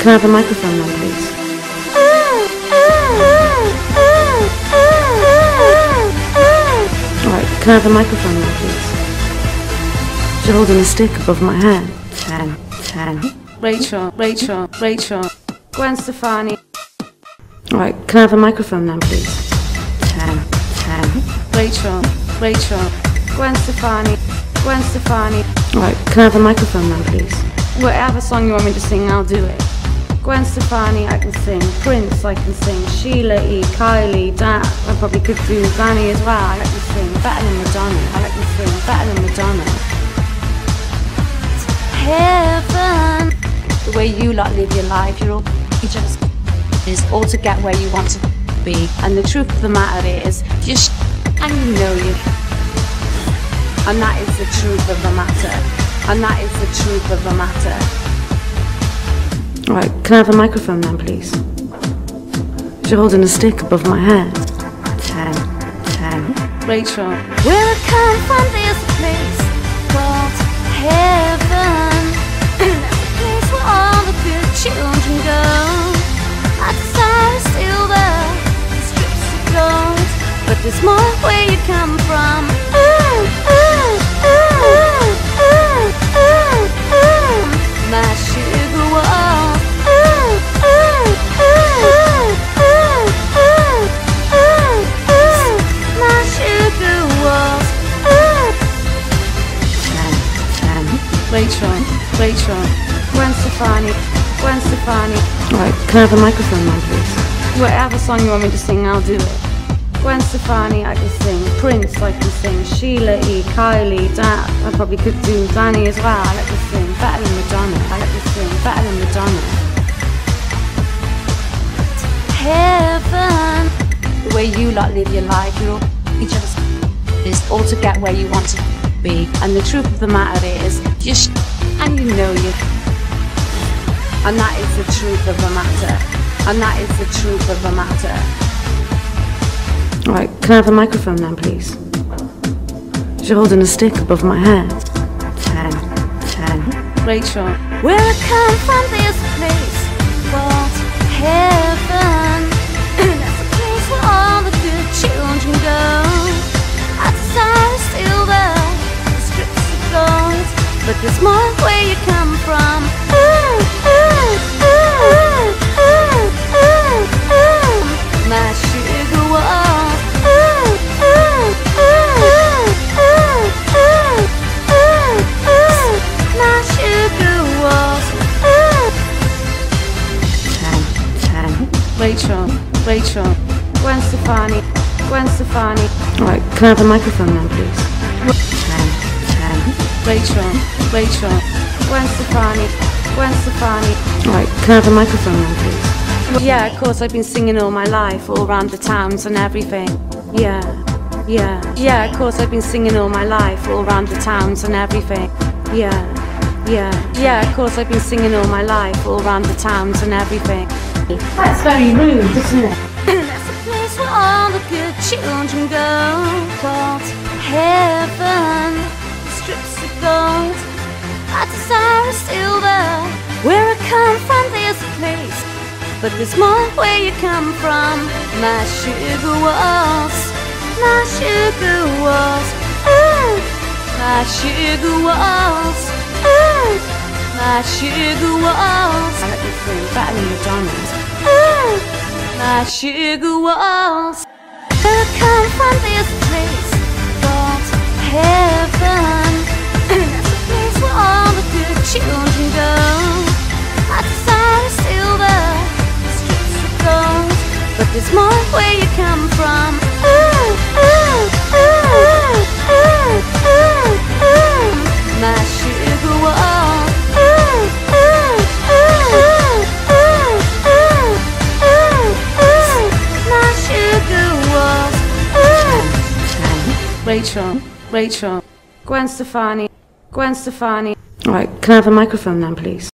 can I have a microphone then, please? Alright, can I have a microphone then, please? You're holding a stick above my head. Ten, ten. Rachel, Rachel, Rachel, Gwen Stefani, Alright, can I have a microphone then, please? Ten, ten. Rachel, Rachel, Gwen Stefani, Gwen Stefani. Alright, can I have a microphone then, please? Whatever song you want me to sing, I'll do it. Gwen Stefani, I can sing. Prince, I can sing. Sheila E, Kylie, Dan, I probably could do Dannii as well. I like to sing. Better than Madonna. I like to sing. Better than Madonna. Heaven. The way you lot live your life, you're all, just is all to get where you want to be. And the truth of the matter is, you sh- and you know you. And that is the truth of the matter. And that is the truth of the matter. Alright, can I have a microphone then, please? You're holding a stick above my head. Ten, ten. Rachel, Where I come from, there's a place called heaven. That's a place where all the good children go. My desire is still the strips of gold. But there's more where you come from. Rachel, Rachel, Gwen Stefani, Gwen Stefani. Alright, can I have a microphone then, please? Whatever song you want me to sing, I'll do it. Gwen Stefani, I can sing. Prince, I can sing. Sheila E, Kylie, Dan, I probably could do Dannii as well. I like to sing. Better than Madonna. I like to sing. Better than Madonna. heaven. The way you lot live your life, you're all, each other's is all to get where you want to be. And the truth of the matter is, you sh- and you know you. And that is the truth of the matter. And that is the truth of the matter. Right, can I have a microphone then, please? You're holding a stick above my head. Ten, ten. Rachel, Where I come from, a place called heaven. That's a place where all the good children go. There's more where you come from. Ooh, ooh, ooh, ooh, ooh, ooh. My sugar walls. Ooh, ooh, ooh, ooh, ooh, ooh, ooh. My sugar walls. Ooh. Rachel, Rachel, Gwen Stefani, Gwen Stefani, Alright, can I have a microphone now, please? Ten, ten. Rachel, Rachel, Gwen Stefani, Gwen Stefani. Alright, can I have a microphone then, please? Yeah, of course, I've been singing all my life, all around the towns and everything. Yeah, yeah, yeah, of course, I've been singing all my life, all around the towns and everything. Yeah, yeah, yeah, of course, I've been singing all my life, all around the towns and everything. That's very rude, isn't it? That's a place where all the good children go. Called heaven. Gold. My desire there. Where I come from, there's a place. But there's more where you come from. My sugar walls. My sugar walls. Ooh. My sugar walls. Ooh. My sugar walls. I like to sing better than. Ooh, my sugar walls. Where I come from, there's a place But more where you come from. My sugar ooh. My sugar walls. Rachel, Rachel, Gwen Stefani, Gwen Stefani. Alright, can I have a microphone then, please?